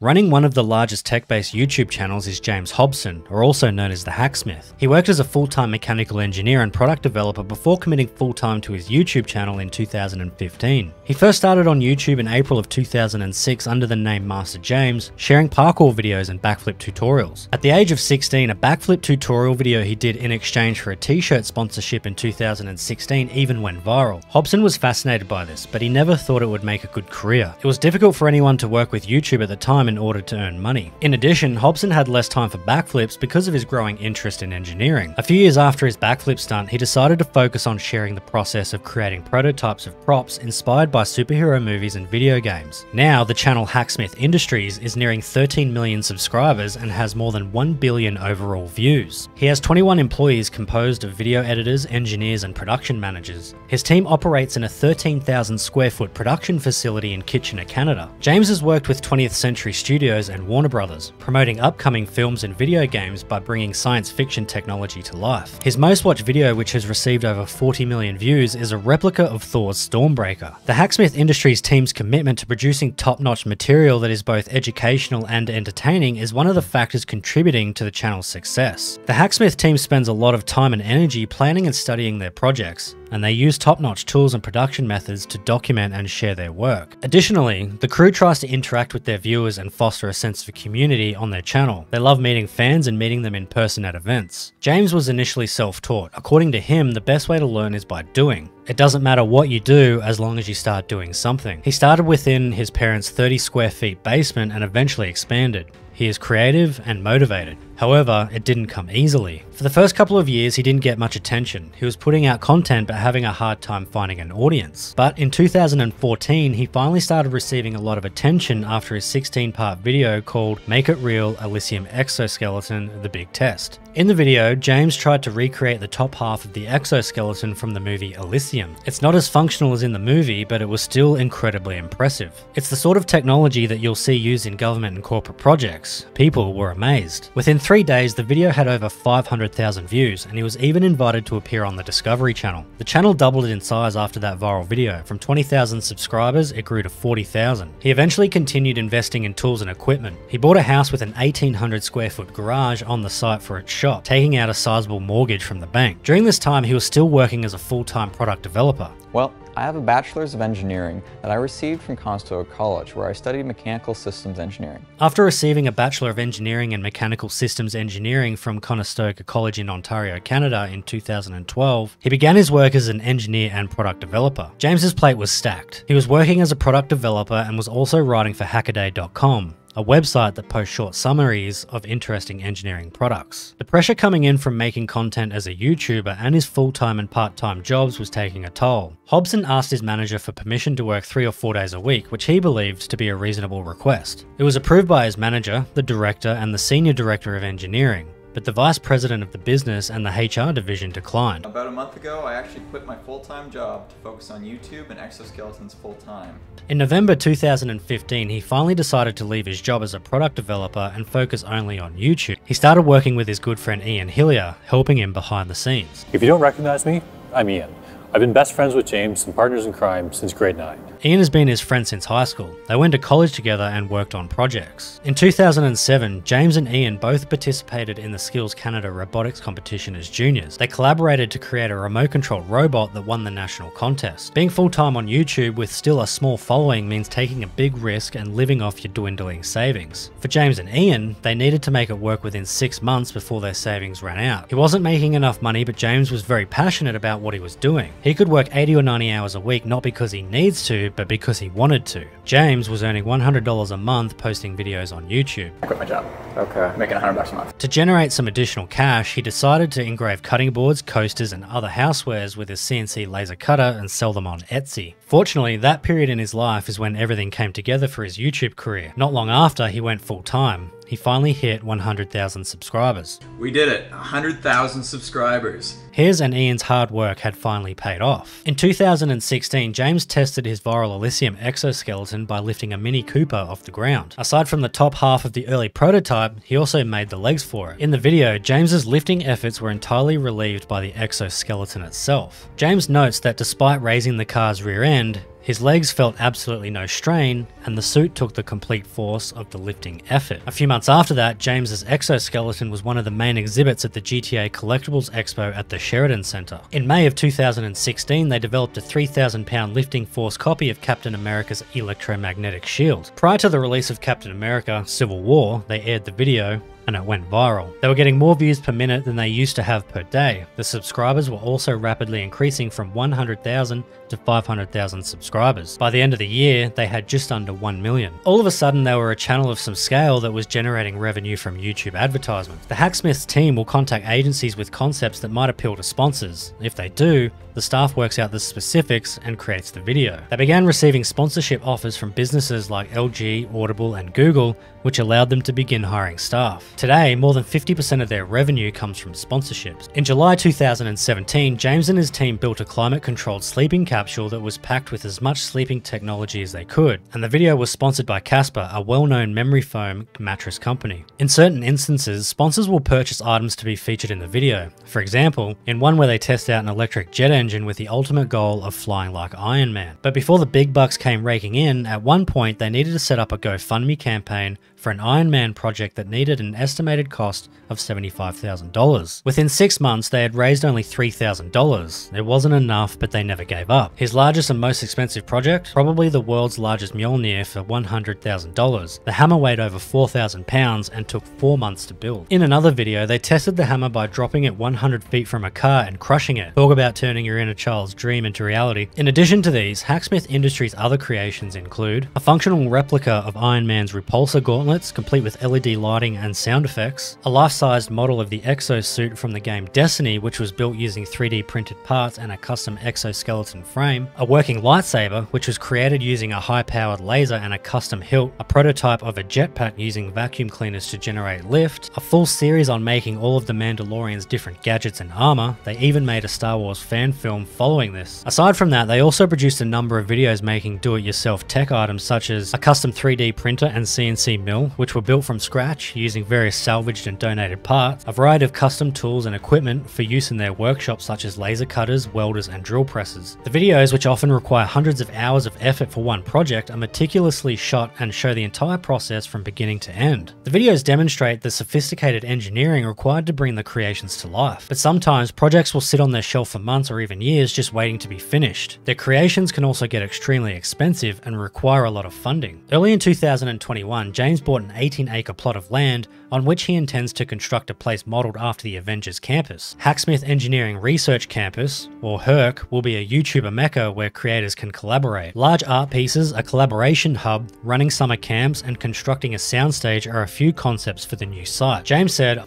Running one of the largest tech-based YouTube channels is James Hobson, or also known as the Hacksmith. He worked as a full-time mechanical engineer and product developer before committing full-time to his YouTube channel in 2015. He first started on YouTube in April of 2006 under the name Master James, sharing parkour videos and backflip tutorials. At the age of 16, a backflip tutorial video he did in exchange for a t-shirt sponsorship in 2016 even went viral. Hobson was fascinated by this, but he never thought it would make a good career. It was difficult for anyone to work with YouTube at the time in order to earn money. In addition, Hobson had less time for backflips because of his growing interest in engineering. A few years after his backflip stunt, he decided to focus on sharing the process of creating prototypes of props inspired by superhero movies and video games. Now, the channel Hacksmith Industries is nearing 13 million subscribers and has more than 1 billion overall views. He has 21 employees composed of video editors, engineers, and production managers. His team operates in a 13,000 square foot production facility in Kitchener, Canada. James has worked with 20th Century Studios and Warner Brothers, promoting upcoming films and video games by bringing science fiction technology to life. His most watched video, which has received over 40 million views, is a replica of Thor's Stormbreaker. The Hacksmith Industries team's commitment to producing top-notch material that is both educational and entertaining is one of the factors contributing to the channel's success. The Hacksmith team spends a lot of time and energy planning and studying their projects, and they use top-notch tools and production methods to document and share their work. Additionally, the crew tries to interact with their viewers and foster a sense of community on their channel. They love meeting fans and meeting them in person at events. James was initially self-taught. According to him, the best way to learn is by doing. It doesn't matter what you do as long as you start doing something. He started within his parents' 30 square feet basement and eventually expanded. He is creative and motivated. However, it didn't come easily. For the first couple of years, he didn't get much attention. He was putting out content but having a hard time finding an audience. But in 2014, he finally started receiving a lot of attention after his 16 part video called Make It Real Elysium Exoskeleton The Big Test. In the video, James tried to recreate the top half of the exoskeleton from the movie Elysium. It's not as functional as in the movie, but it was still incredibly impressive. It's the sort of technology that you'll see used in government and corporate projects. People were amazed. Within three days, the video had over 500,000 views, and he was even invited to appear on the Discovery Channel. The channel doubled in size after that viral video. From 20,000 subscribers, it grew to 40,000. He eventually continued investing in tools and equipment. He bought a house with an 1800 square foot garage on the site for its taking out a sizable mortgage from the bank. During this time, he was still working as a full-time product developer. Well, I have a Bachelor's of Engineering that I received from Conestoga College, where I studied Mechanical Systems Engineering. After receiving a Bachelor of Engineering and Mechanical Systems Engineering from Conestoga College in Ontario, Canada in 2012, he began his work as an engineer and product developer. James's plate was stacked. He was working as a product developer and was also writing for Hackaday.com, a website that posts short summaries of interesting engineering products. The pressure coming in from making content as a YouTuber and his full-time and part-time jobs was taking a toll. Hobson asked his manager for permission to work three or four days a week, which he believed to be a reasonable request. It was approved by his manager, the director, and the senior director of engineering, but the vice president of the business and the HR division declined. About a month ago, I actually quit my full-time job to focus on YouTube and exoskeletons full-time. In November 2015, he finally decided to leave his job as a product developer and focus only on YouTube. He started working with his good friend Ian Hillier, helping him behind the scenes. If you don't recognize me, I'm Ian. I've been best friends with James and partners in crime since grade 9. Ian has been his friend since high school. They went to college together and worked on projects. In 2007, James and Ian both participated in the Skills Canada robotics competition as juniors. They collaborated to create a remote controlled robot that won the national contest. Being full time on YouTube with still a small following means taking a big risk and living off your dwindling savings. For James and Ian, they needed to make it work within six months before their savings ran out. He wasn't making enough money, but James was very passionate about what he was doing. He could work 80 or 90 hours a week not because he needs to, but because he wanted to. James was earning $100 a month posting videos on YouTube. I quit my job. Okay. Making 100 bucks a month. To generate some additional cash, he decided to engrave cutting boards, coasters, and other housewares with his CNC laser cutter and sell them on Etsy. Fortunately, that period in his life is when everything came together for his YouTube career. Not long after, he went full time. He finally hit 100,000 subscribers. We did it. 100,000 subscribers. His and Ian's hard work had finally paid off. In 2016, James tested his viral Elysium exoskeleton by lifting a Mini Cooper off the ground. Aside from the top half of the early prototype, he also made the legs for it. In the video, James's lifting efforts were entirely relieved by the exoskeleton itself. James notes that despite raising the car's rear end, his legs felt absolutely no strain, and the suit took the complete force of the lifting effort. A few months after that, James's exoskeleton was one of the main exhibits at the GTA Collectibles Expo at the Sheridan Center. In May of 2016, they developed a 3,000 pound lifting force copy of Captain America's electromagnetic shield. Prior to the release of Captain America Civil War, they aired the video, and it went viral. They were getting more views per minute than they used to have per day. The subscribers were also rapidly increasing from 100,000 to 500,000 subscribers. By the end of the year, they had just under 1 million. All of a sudden, they were a channel of some scale that was generating revenue from YouTube advertisements. The Hacksmiths team will contact agencies with concepts that might appeal to sponsors. If they do, the staff works out the specifics and creates the video. They began receiving sponsorship offers from businesses like LG, Audible, and Google, which allowed them to begin hiring staff. Today, more than 50% of their revenue comes from sponsorships. In July 2017, James and his team built a climate controlled sleeping capsule that was packed with as much sleeping technology as they could, and the video was sponsored by Casper, a well known memory foam mattress company. In certain instances, sponsors will purchase items to be featured in the video. For example, in one where they test out an electric jet engine engine with the ultimate goal of flying like Iron Man. But before the big bucks came raking in, at one point they needed to set up a GoFundMe campaign for an Iron Man project that needed an estimated cost of $75,000. Within six months, they had raised only $3,000. It wasn't enough, but they never gave up. His largest and most expensive project? Probably the world's largest Mjolnir for $100,000. The hammer weighed over 4,000 pounds and took four months to build. In another video, they tested the hammer by dropping it 100 feet from a car and crushing it. Talk about turning your inner child's dream into reality. In addition to these, Hacksmith Industries' other creations include a functional replica of Iron Man's repulsor gauntlets, complete with LED lighting and sound effects, a life-sized model of the exosuit from the game Destiny, which was built using 3D printed parts and a custom exoskeleton frame, a working lightsaber, which was created using a high-powered laser and a custom hilt, a prototype of a jetpack using vacuum cleaners to generate lift, a full series on making all of the Mandalorian's different gadgets and armor, they even made a Star Wars fan film following this. Aside from that, they also produced a number of videos making do-it-yourself tech items such as a custom 3D printer and CNC mill which were built from scratch using various salvaged and donated parts, a variety of custom tools and equipment for use in their workshops such as laser cutters, welders, and drill presses. The videos, which often require hundreds of hours of effort for one project, are meticulously shot and show the entire process from beginning to end. The videos demonstrate the sophisticated engineering required to bring the creations to life, but sometimes projects will sit on their shelf for months or even years just waiting to be finished. Their creations can also get extremely expensive and require a lot of funding. Early in 2021, James bought an 18 acre plot of land on which he intends to construct a place modelled after the Avengers campus. Hacksmith Engineering Research Campus, or HERC, will be a YouTuber mecca where creators can collaborate. Large art pieces, a collaboration hub, running summer camps, and constructing a soundstage are a few concepts for the new site. James said,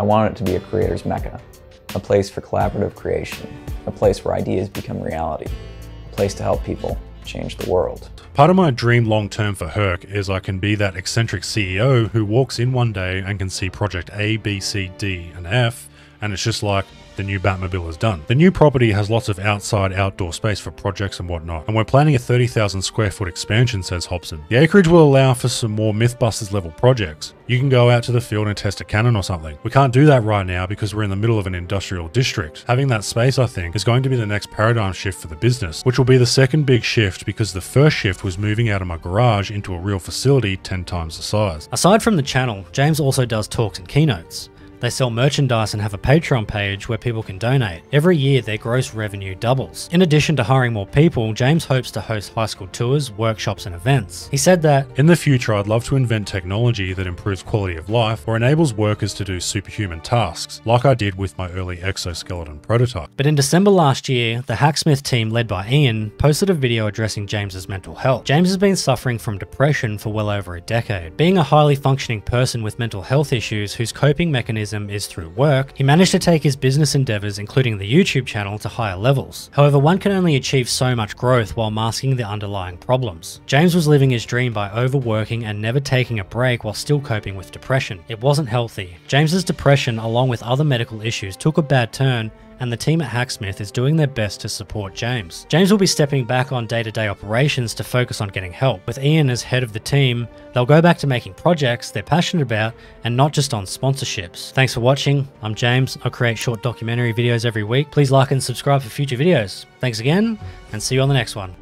I want it to be a creator's mecca, a place for collaborative creation, a place where ideas become reality, a place to help people change the world. Part of my dream long term for Herc is I can be that eccentric CEO who walks in one day and can see project A, B, C, D, and F, and it's just like, the new Batmobile is done. The new property has lots of outside outdoor space for projects and whatnot, and we're planning a 30,000 square foot expansion, says Hobson. The acreage will allow for some more Mythbusters level projects. You can go out to the field and test a cannon or something. We can't do that right now because we're in the middle of an industrial district. Having that space, I think, is going to be the next paradigm shift for the business, which will be the second big shift because the first shift was moving out of my garage into a real facility 10 times the size. Aside from the channel, James also does talks and keynotes. They sell merchandise and have a Patreon page where people can donate. Every year, their gross revenue doubles. In addition to hiring more people, James hopes to host high school tours, workshops, and events. He said that, In the future, I'd love to invent technology that improves quality of life or enables workers to do superhuman tasks, like I did with my early exoskeleton prototype. But in December last year, the Hacksmith team, led by Ian, posted a video addressing James's mental health. James has been suffering from depression for well over a decade. Being a highly functioning person with mental health issues whose coping mechanism is through work, he managed to take his business endeavors, including the YouTube channel, to higher levels. However, one can only achieve so much growth while masking the underlying problems. James was living his dream by overworking and never taking a break while still coping with depression. It wasn't healthy. James's depression, along with other medical issues, took a bad turn and the team at Hacksmith is doing their best to support James. James will be stepping back on day-to-day -day operations to focus on getting help. With Ian as head of the team, they'll go back to making projects they're passionate about and not just on sponsorships. Thanks for watching. I'm James. I create short documentary videos every week. Please like and subscribe for future videos. Thanks again, and see you on the next one.